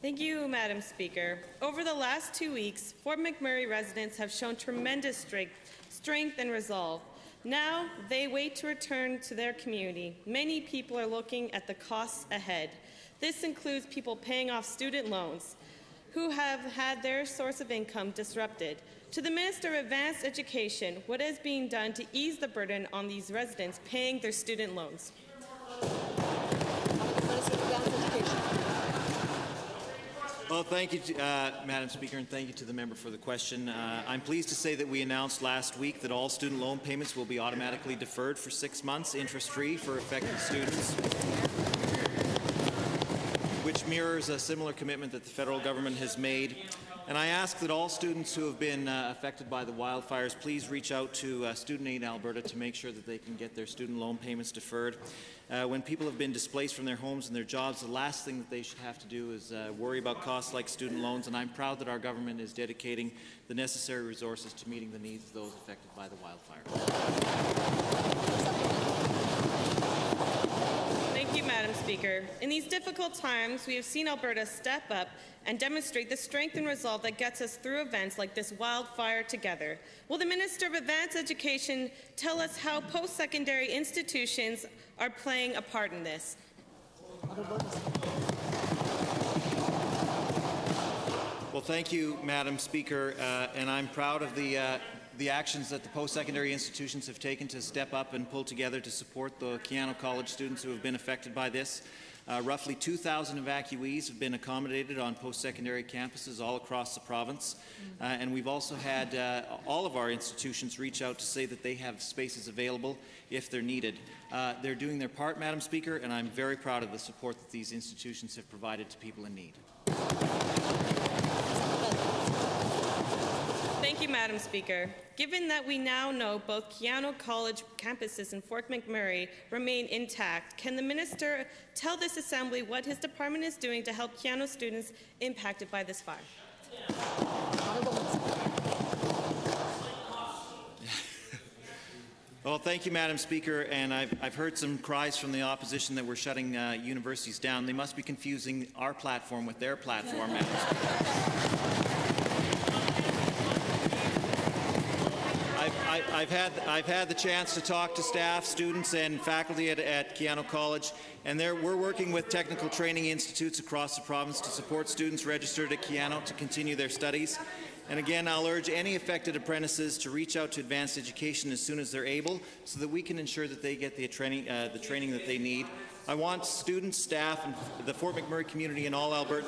Thank you, Madam Speaker. Over the last two weeks, Fort McMurray residents have shown tremendous strength, strength and resolve. Now they wait to return to their community. Many people are looking at the costs ahead. This includes people paying off student loans who have had their source of income disrupted. To the Minister of Advanced Education, what is being done to ease the burden on these residents paying their student loans? Minister of Advanced Education. Well, thank you, uh, Madam Speaker, and thank you to the member for the question. Uh, I'm pleased to say that we announced last week that all student loan payments will be automatically deferred for six months, interest-free for affected students, which mirrors a similar commitment that the federal government has made. And I ask that all students who have been uh, affected by the wildfires please reach out to uh, Student Aid Alberta to make sure that they can get their student loan payments deferred. Uh, when people have been displaced from their homes and their jobs, the last thing that they should have to do is uh, worry about costs like student loans. And I'm proud that our government is dedicating the necessary resources to meeting the needs of those affected by the wildfire. Thank you, Madam Speaker. In these difficult times, we have seen Alberta step up and demonstrate the strength and resolve that gets us through events like this wildfire together. Will the Minister of Advanced Education tell us how post-secondary institutions are playing a part in this? Well, thank you, Madam Speaker, uh, and I'm proud of the uh, the actions that the post-secondary institutions have taken to step up and pull together to support the Keyano College students who have been affected by this. Uh, roughly 2,000 evacuees have been accommodated on post-secondary campuses all across the province. Uh, and we've also had uh, all of our institutions reach out to say that they have spaces available if they're needed. Uh, they're doing their part, Madam Speaker, and I'm very proud of the support that these institutions have provided to people in need. Thank you, Madam Speaker. Given that we now know both Keyano College campuses in Fort McMurray remain intact, can the minister tell this assembly what his department is doing to help Keyano students impacted by this fire? Well, thank you, Madam Speaker. And I've, I've heard some cries from the opposition that we're shutting uh, universities down. They must be confusing our platform with their platform, Madam Speaker. I, have had, I've had the chance to talk to staff, students, and faculty at, at Keyano College, and there we're working with technical training institutes across the province to support students registered at Keyano to continue their studies. And again, I'll urge any affected apprentices to reach out to advanced education as soon as they're able so that we can ensure that they get the training, uh, the training that they need. I want students, staff, and the Fort McMurray community and all Alberta